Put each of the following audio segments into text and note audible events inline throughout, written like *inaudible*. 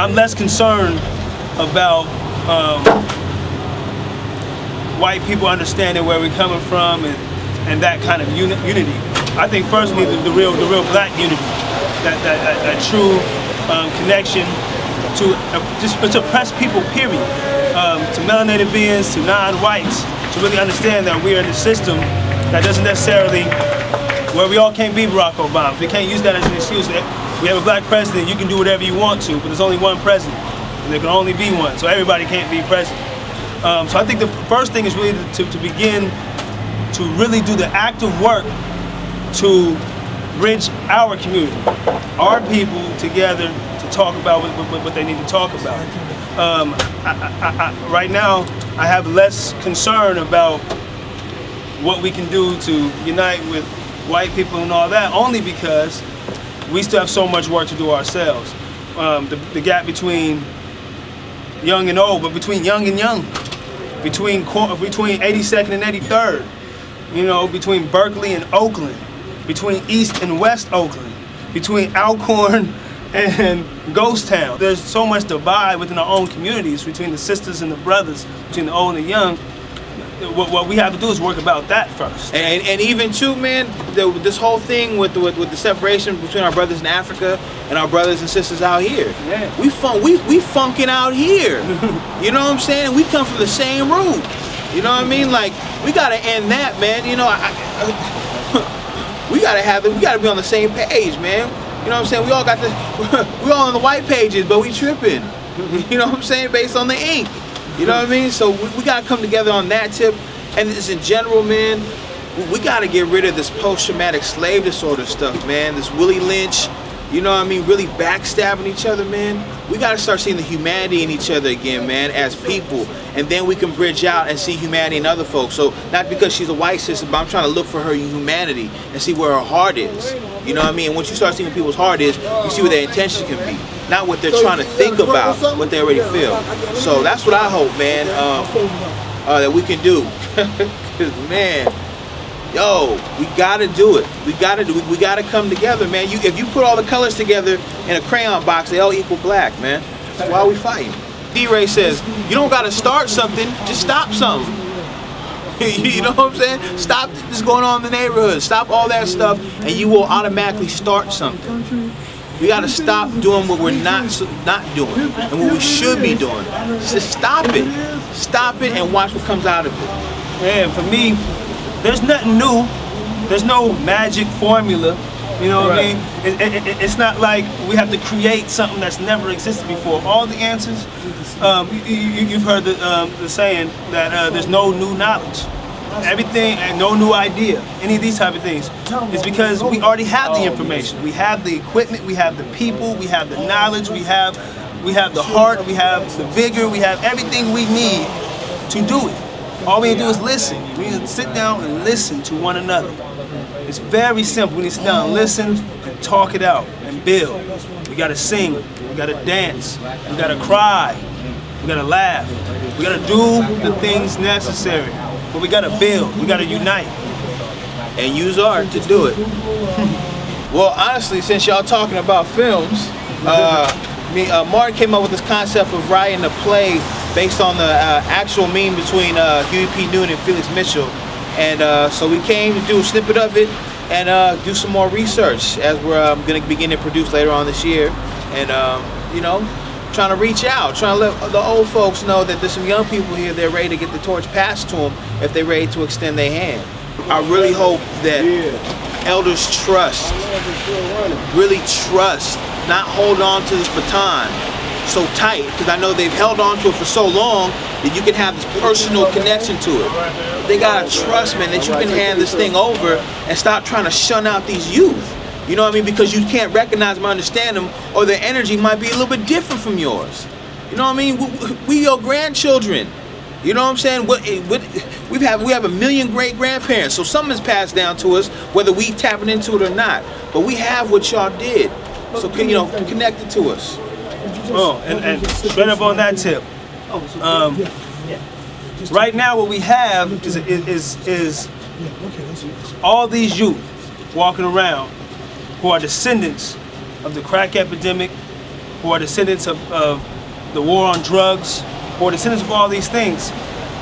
I'm less concerned about um, white people understanding where we're coming from and, and that kind of uni unity. I think first we need the, real the real black unity, that that, that, that true um, connection to uh, just to oppress people. Period. Um, to melanated beings, to non-whites, to really understand that we are in a system that doesn't necessarily where we all can't be Barack Obama. We can't use that as an excuse. We have a black president. You can do whatever you want to, but there's only one president, and there can only be one. So everybody can't be president. Um, so I think the first thing is really to, to begin to really do the active work to bridge our community, our people together to talk about what, what, what they need to talk about. Um, I, I, I, right now, I have less concern about what we can do to unite with white people and all that, only because we still have so much work to do ourselves. Um, the, the gap between young and old, but between young and young, between between 82nd and 83rd, you know, between Berkeley and Oakland, between East and West Oakland, between Acorn *laughs* and Ghost Town. There's so much divide within our own communities, between the sisters and the brothers, between the old and the young. What, what we have to do is work about that first. And, and even too, man, the, this whole thing with, with with the separation between our brothers in Africa and our brothers and sisters out here. Yeah. We fun we we funking out here. *laughs* you know what I'm saying? We come from the same root. You know what I mean? Like we gotta end that, man. You know, I, I, *laughs* we gotta have it. We gotta be on the same page, man. You know what I'm saying? We all got this. *laughs* we all on the white pages, but we tripping. You know what I'm saying? Based on the ink. You know what I mean? So we, we gotta come together on that tip. And just in general, man, we, we gotta get rid of this post-traumatic slave disorder stuff, man. This Willie Lynch, you know what I mean, really backstabbing each other, man. We gotta start seeing the humanity in each other again, man, as people. And then we can bridge out and see humanity in other folks. So not because she's a white sister, but I'm trying to look for her humanity and see where her heart is. You know what I mean? And once you start seeing people's heart is, you see what their intention can be. Not what they're trying to think about, what they already feel. So that's what I hope, man, um, uh, that we can do. *laughs* Cause man, yo, we gotta do it. We gotta do. We, we gotta come together, man. You, if you put all the colors together in a crayon box, they all equal black, man. That's why we fighting. D-Ray says, you don't gotta start something, just stop something. *laughs* you know what I'm saying? Stop this going on in the neighborhood. Stop all that stuff, and you will automatically start something. We gotta stop doing what we're not not doing and what we should be doing. Just stop it. Stop it and watch what comes out of it. And for me, there's nothing new. There's no magic formula. You know what Right. I mean? It, it, it- it's not like we have to create something that's never existed before. All the answers, um, you, you, you've heard the, um, the saying that uh, there's no new knowledge. Everything and no new idea, any of these type of things, is because we already have the oh, information. We have the equipment, we have the people, we have the knowledge, we have we have the heart, we have the vigor, we have everything we need to do it. All we need to do is listen. We need to sit down and listen to one another. It's very simple. We need to sit down and listen and talk it out and build. We gotta sing, we gotta dance, we gotta cry, we gotta laugh, we gotta do the things necessary. But we gotta build, we gotta unite. and use art to do it. *laughs* well, honestly, since y'all talking about films, uh, me, uh, Martin came up with this concept of writing a play based on the uh, actual meme between uh, Huey P. Newton and Felix Mitchell. And uh, so we came to do a snippet of it and uh, do some more research as we're um, going to begin to produce later on this year. And, um, you know, trying to reach out, trying to let the old folks know that there's some young people here, they're ready to get the torch passed to them if they're ready to extend their hand. I really hope that elders trust, really trust, not hold on to this baton so tight, because I know they've held on to it for so long that you can have this personal connection to it. They gotta trust, man, that you can hand this thing over and stop trying to shun out these youth. You know what I mean? Because you can't recognize them, understand them, or their energy might be a little bit different from yours. You know what I mean? We, we your grandchildren. You know what I'm saying? What, what, we've have we have a million great grandparents, so something's passed down to us, whether we tapping into it or not. But we have what y'all did, so can you know connect it to us. Oh, and, and straight up on that tip. Um, right now, what we have is, is, is all these youth walking around who are descendants of the crack epidemic, who are descendants of, of the war on drugs, who are descendants of all these things.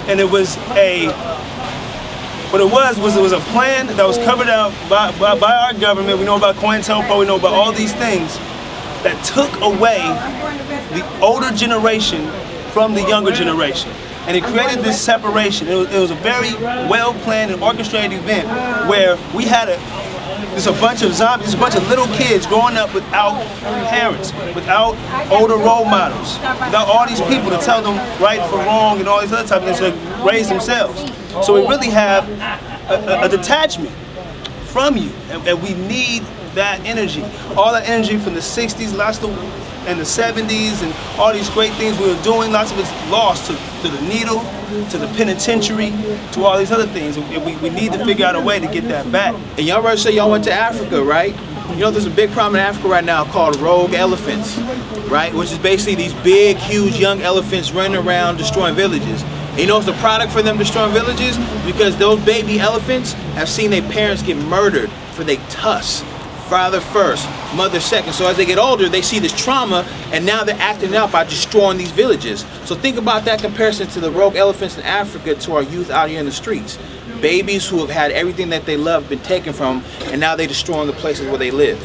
And it was a what it was was it was a plan that was covered up by, by, by our government. We know about COINTELPRO, we know about all these things that took away the older generation from the younger generation. And it created this separation. It was, it was a very well planned and orchestrated event where we had a there's a bunch of zombies, a bunch of little kids growing up without parents, without older role models, without all these people to tell them right from wrong and all these other type of things to raise themselves. So we really have a, a, a detachment from you, and, and, we need that energy. All that energy from the 60s, lots of and the 70s and all these great things we were doing, lots of it's lost to, to the needle, to the penitentiary, to all these other things. We, we need to figure out a way to get that back. And y'all already say y'all went to Africa, right? You know, there's a big problem in Africa right now called rogue elephants, right? Which is basically these big, huge young elephants running around destroying villages. And you know it's the product for them destroying villages? Because those baby elephants have seen their parents get murdered for their tusks father first, mother second. So as they get older, they see this trauma, and now they're acting out by destroying these villages. So think about that comparison to the rogue elephants in Africa to our youth out here in the streets. Babies who have had everything that they love been taken from, and now they're destroying the places where they live.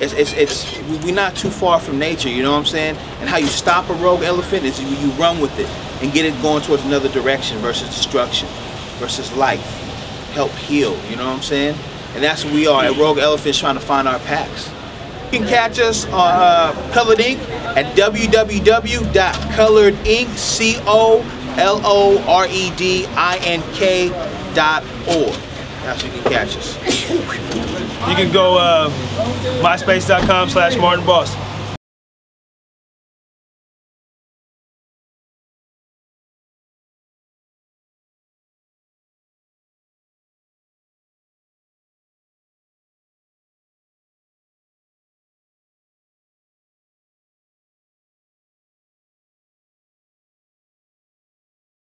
It's, it's, it's, we're not too far from nature, you know what I'm saying? And how you stop a rogue elephant is you run with it and get it going towards another direction versus destruction, versus life. Help heal, you know what I'm saying? And that's what we are at Rogue Elephants trying to find our packs. You can catch us on uh, Colored Ink at www.coloredink, C-O-L-O-R-E-D-I-N-K. That's where you can catch us. You can go uh, myspace.com slash Martin.